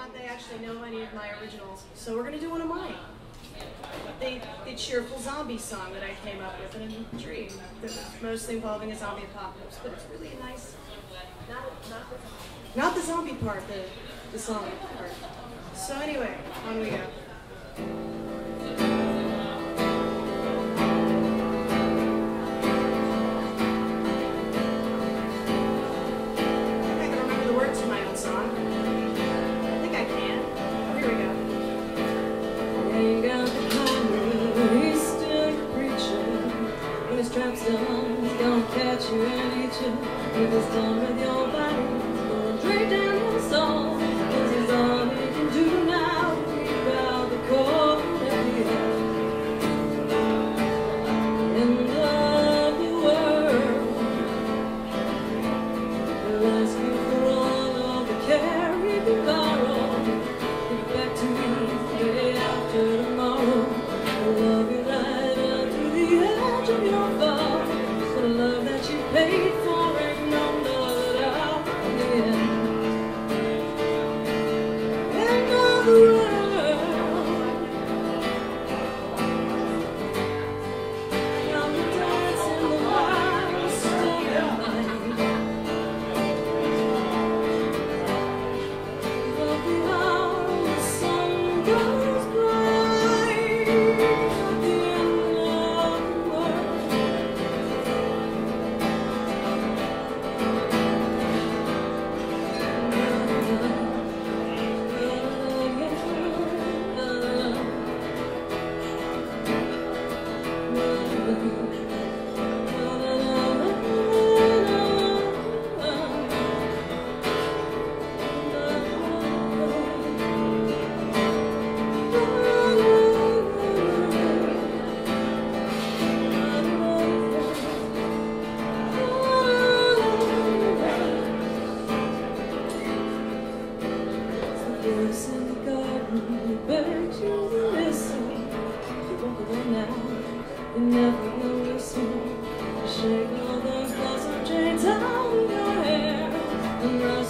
not they actually know any of my originals, so we're gonna do one of mine. The, the cheerful zombie song that I came up with in a dream that was mostly involving a zombie apocalypse, but it's really a nice. Not, not, the, not the zombie part, the, the song part. So anyway, on we go. I If it's done with your Better just listen. You walk away now. You never will listen. Shake all those pleasant chains out of your hair. And I